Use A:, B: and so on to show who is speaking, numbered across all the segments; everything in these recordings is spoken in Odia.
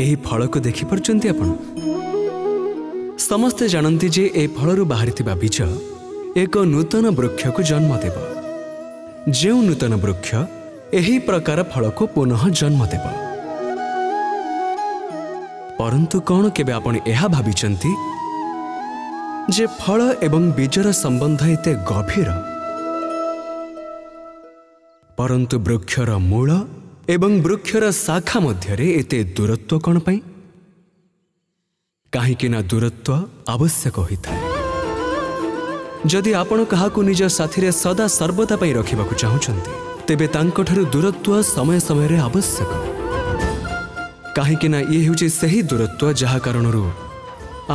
A: ଏହି ଫଳକୁ ଦେଖିପାରୁଛନ୍ତି ଆପଣ? ସମସ୍ତେ ଜାଣନ୍ତି ଯେ ଏହି ଫଳରୁ ବାହାରିଥିବା ବୀଜ ଏକ ନୂତନ ବୃକ୍ଷକୁ ଜନ୍ମ ଦେବ। ଯେଉଁ ନୂତନ ବୃକ୍ଷ ଏହି ପ୍ରକାର ଫଳକୁ ପୁନଃ ଜନ୍ମ ଦେବ। ପରନ୍ତୁ କ'ଣ କେବେ ଆପଣ ଏହା ଭାବିଛନ୍ତି? ଯେ ଫଳ ଏବଂ ବୀଜର ସମ୍ବନ୍ଧ ଏତେ ଗଭୀର। ପରନ୍ତୁ ବୃକ୍ଷର ମୂଳ ଏବଂ ବୃକ୍ଷର ଶାଖା ମଧ୍ୟରେ ଏତେ ଦୂରତ୍ୱ କ'ଣ ପାଇଁ? କାହିଁକି ନା ଦୂରତ୍ୱ ଆବଶ୍ୟକ ହୋଇଥାଏ। ଯଦି ଆପଣ କାହାକୁ ନିଜ ସାଥିରେ ସଦା ସର୍ବଦା ପାଇଁ ରଖିବାକୁ ଚାହୁଁଛନ୍ତି ତେବେ ତାଙ୍କଠାରୁ ଦୂରତ୍ୱ ସମୟ ସମୟରେ ଆବଶ୍ୟକ। କାହିଁକି ନା ଇଏ ହେଉଛି ସେହି ଦୂରତ୍ୱ ଯାହା କାରଣରୁ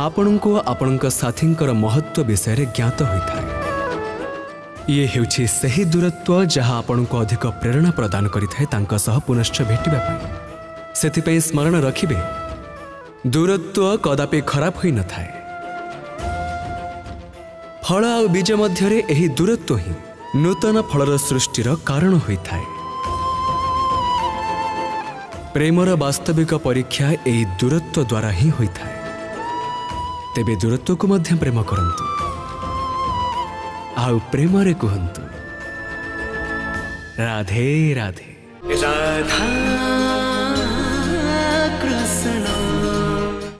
A: ଆପଣଙ୍କୁ ଆପଣଙ୍କ ସାଥୀଙ୍କର ମହତ୍ଵ ବିଷୟରେ ଜ୍ଞାତ ହୋଇଥାଏ। ଇଏ ହେଉଛି ସେହି ଦୂରତ୍ୱ ଯାହା ଆପଣଙ୍କୁ ଅଧିକ ପ୍ରେରଣା ପ୍ରଦାନ କରିଥାଏ ତାଙ୍କ ସହ ପୁନଶ୍ଚ ଭେଟିବା ପାଇଁ। ସେଥିପାଇଁ ସ୍ମରଣ ରଖିବେ ଦୂରତ୍ୱ କଦାପି ଖରାପ ହୋଇନଥାଏ। ଫଳ ଆଉ ବୀଜ ମଧ୍ୟରେ ଏହି ଦୂରତ୍ୱ ହିଁ ନୂତନ ଫଳର ସୃଷ୍ଟିର କାରଣ ହୋଇଥାଏ। ପ୍ରେମର ବାସ୍ତବିକ ପରୀକ୍ଷା ଏହି ଦୂରତ୍ୱ ଦ୍ୱାରା ହିଁ ହୋଇଥାଏ। ତେବେ ଦୂରତ୍ୱକୁ ମଧ୍ୟ ପ୍ରେମ କରନ୍ତୁ। ଆଉ ପ୍ରେମରେ କୁହନ୍ତୁ ରାଧେ ରାଧେ ରାଧା